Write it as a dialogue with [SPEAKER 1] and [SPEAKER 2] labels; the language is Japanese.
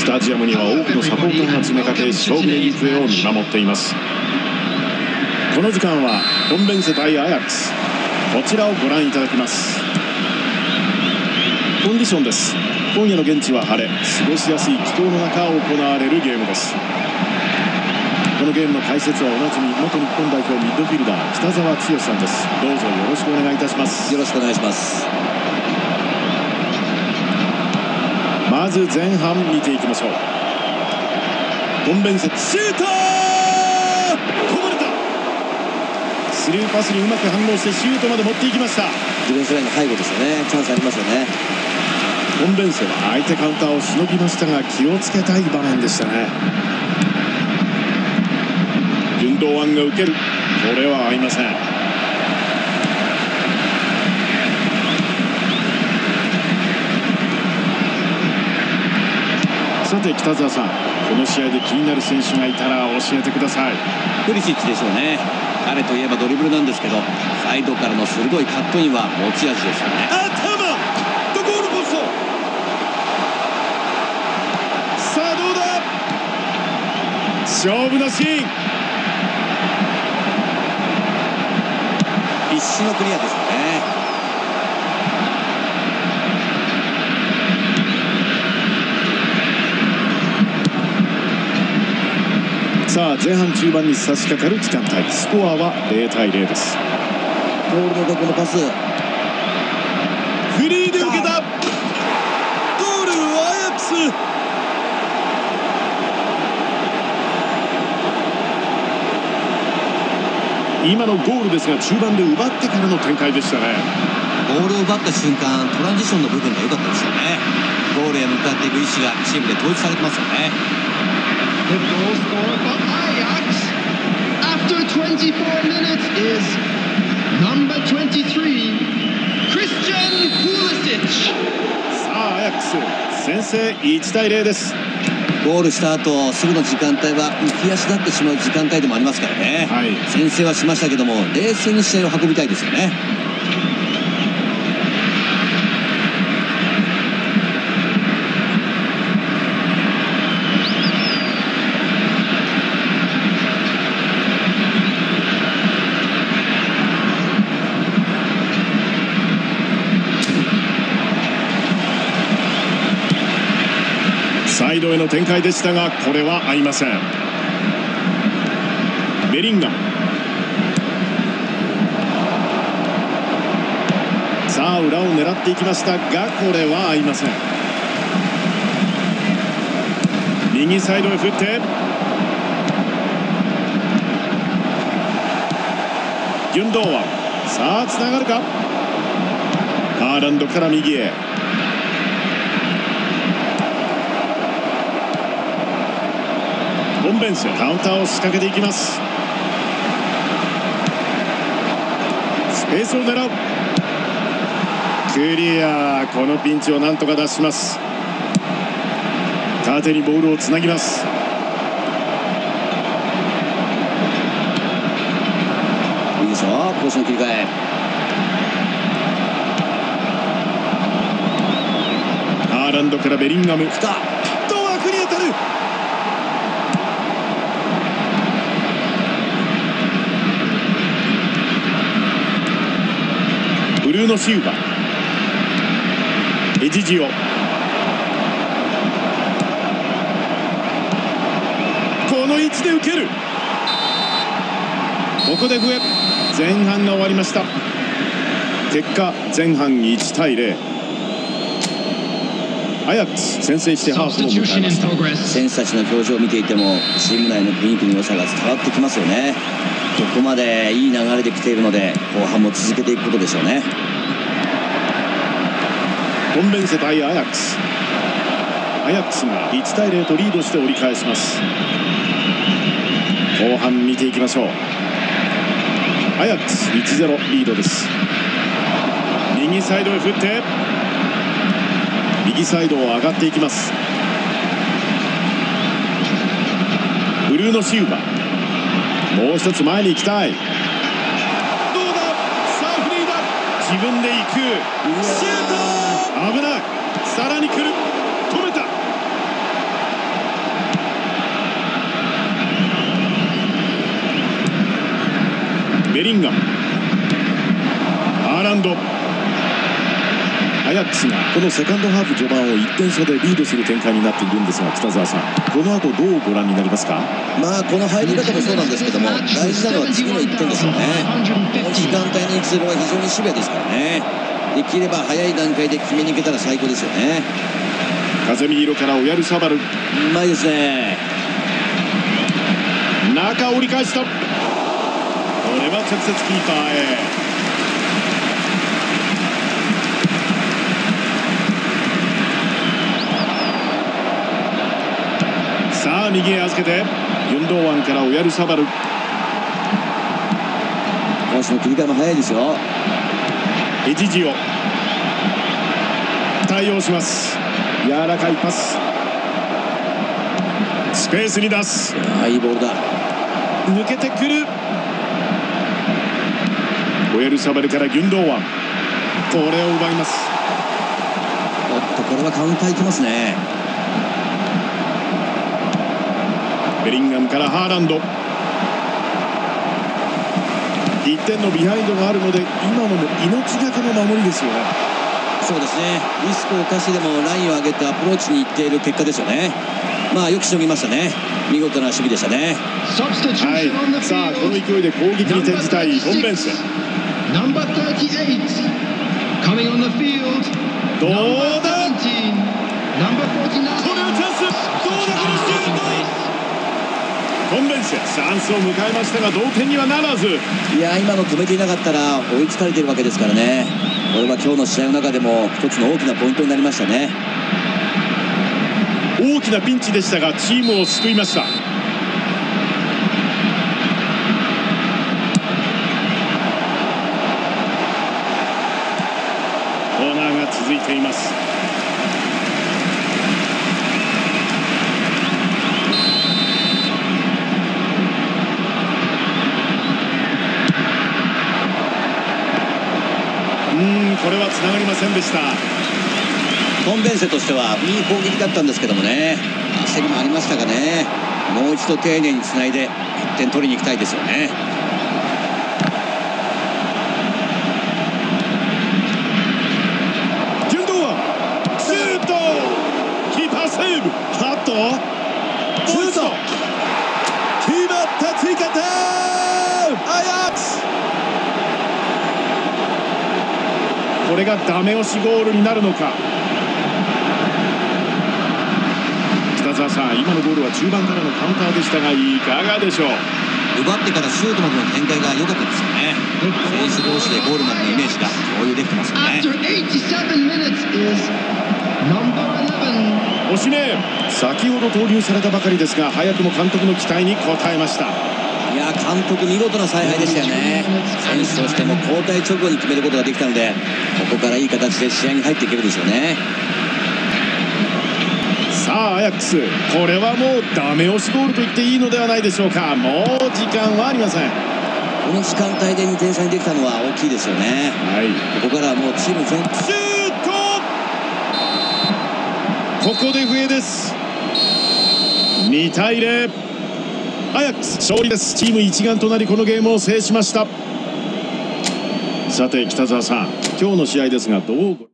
[SPEAKER 1] スタジアムには多くのサポーターが詰めかけ勝負の行方を見守っています。この時間はコンベンセ対アヤックス。こちらをご覧いただきます。コンディションです。今夜の現地は晴れ過ごしやすい気候の中行われるゲームです。このゲームの解説はおなじみ元日本代表ミッドフィルダー北澤剛さんです。どうぞよろしくお願いいたします。
[SPEAKER 2] よろしくお願いします。
[SPEAKER 1] まず前半見ていきましょう。コンベンセシュート。こぼれた。スルーパスにうまく反応してシュートまで持っていきました。
[SPEAKER 2] ディフェンスラインの背後ですよね。チャンスありますよね。
[SPEAKER 1] コンベンセは相手カウンターをしのぎましたが気をつけたい場面でしたね。運動案が受ける。これは合いませんさて北澤さんこの試合で気になる選手がいたら教えてください。
[SPEAKER 2] プリシッチでしょうね。彼といえばドリブルなんですけどサイドからの鋭いカットインは持ち味ですよね。
[SPEAKER 1] 頭とゴールポストさあどうだ。勝負のシーン
[SPEAKER 2] 必死のクリアですよね
[SPEAKER 1] さあ前半中盤に差し掛かる時間帯。スコアは0対0です。
[SPEAKER 2] ゴールのとこのパス。
[SPEAKER 1] フリーで受けた。ゴールアヤックス。今のゴールですが中盤で奪ってからの展開でしたね。
[SPEAKER 2] ボールを奪った瞬間トランジションの部分が良かったですよね。ゴールへ向かっていく意思がチームで統一されてますよね
[SPEAKER 3] The goal scorer for Ajax after 24 minutes is number 23, Christian Pulisic.
[SPEAKER 1] さあアヤックス先制1対0です。
[SPEAKER 2] ゴールした後すぐの時間帯は浮き足立ってしまう時間帯でもありますからね、
[SPEAKER 1] はい。
[SPEAKER 2] 先制はしましたけども冷静に試合を運びたいですよね
[SPEAKER 1] サイドへの展開でしたがこれは合いません。ベリンガ。ムさあ裏を狙っていきましたがこれは合いません。右サイドへ振って。ギュンドーンさあつながるか？ハーランドから右へ。ンベンセカウンターを仕掛けていきます。スペースを狙う。クリアこのピンチをなんとか脱します。縦にボールをつなぎます。
[SPEAKER 2] いいでしょポジション切り替え。
[SPEAKER 1] ハーランドからベリンガム。
[SPEAKER 2] 来た
[SPEAKER 1] と枠に当たるブルーノ・シウバエジジオ。この位置で受ける。ここで笛。前半が終わりました。結果前半1対0アヤックス先制してハーフを迎えました。
[SPEAKER 2] 選手たちの表情を見ていてもチーム内の雰囲気の良さが伝わってきますよね。ここまでいい流れで来ているので後半も続けていくことでしょうね。
[SPEAKER 1] コンベンセ対アヤックスアヤックスが1対0とリードして折り返します。後半見ていきましょう。アヤックス1-0リードです。右サイドへ振って。右サイドを上がっていきます。ブルーノ・シウバ。もう一つ前に行きたい。どうだ？さあフリーだ。自分で行く。シュート危ないさらに来る止めたベリンガムアーランドアヤックスがこのセカンドハーフ序盤を1点差でリードする展開になっているんですが北澤さんこの後どうご覧になりますか
[SPEAKER 2] まあこの入り方もそうなんですけども大事なのは次の1点ですよねこの時間帯の1 0は非常にシビアですからねできれば早い段階で決めに行けたら最高ですよね。
[SPEAKER 1] 風見色からオヤルサバル。う
[SPEAKER 2] まいですね。
[SPEAKER 1] 中折り返したこれは直接キーパーへ。さあ右へ預けて。ユンドーワンからオヤルサバル。
[SPEAKER 2] 今週の切り替えも早いですよ
[SPEAKER 1] エジジオ対応します柔らかいパススペースに出す
[SPEAKER 2] いいボールだ
[SPEAKER 1] 抜けてくるオエルサバルからギュンドーワンこれを奪います
[SPEAKER 2] おっとこれはカウンターいきますね。
[SPEAKER 1] ベリンガムからハーランド1点のビハインドがあるので今のも命がけの守りですよね。
[SPEAKER 2] そうですね。リスクを冒してでもラインを上げてアプローチに行っている結果ですよね。まあよくしのぎましたね。見事な守備でしたね。
[SPEAKER 1] はい。さあこの勢いで攻撃に転じたいコンベンス。
[SPEAKER 3] Number 38 coming on the field.
[SPEAKER 1] どう
[SPEAKER 3] Number
[SPEAKER 1] だ
[SPEAKER 3] ？17. Number 49.
[SPEAKER 1] これはチャンスどうだ？コンベンスチャンスを迎えましたが同点にはならず。
[SPEAKER 2] いや今の止めていなかったら追いつかれているわけですからね。これは今日の試合の中でも一つの大きなポイントになりましたね。
[SPEAKER 1] 大きなピンチでしたがチームを救いました。コーナーが続いていますこれはつながりませんでした。
[SPEAKER 2] コンベンセとしてはいい攻撃だったんですけどもね。焦りもありましたがね。もう一度丁寧につないで1点取りに行きたいですよね
[SPEAKER 1] ギュンドーワンシュートキーパーセーブハットシュート決まった追加点アヤックスこれがダメ押しゴールになるのか。北澤さん今のゴールは中盤からのカウンターでしたがいかがでしょう？
[SPEAKER 2] 奪ってからシュートまでの展開が良かったですよね。選手同士でゴールまでのイメージが共有できてますよね。
[SPEAKER 3] After 87 minutes is number 11.
[SPEAKER 1] おしめ先ほど投入されたばかりですが早くも監督の期待に応えました
[SPEAKER 2] 監督見事な采配でしたよね。選手としても交代直後に決めることができたのでここからいい形で試合に入っていけるでしょうね。
[SPEAKER 1] さあアヤックス。これはもうダメ押しゴールと言っていいのではないでしょうか。もう時間はありません。
[SPEAKER 2] この時間帯で2点差にできたのは大きいですよね。
[SPEAKER 1] はい。
[SPEAKER 2] ここからはもうチーム全
[SPEAKER 1] シュート。ここで笛です。2対0アヤックス勝利です。チーム一丸となりこのゲームを制しました。さて北澤さん今日の試合ですがどう